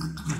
Mm-hmm.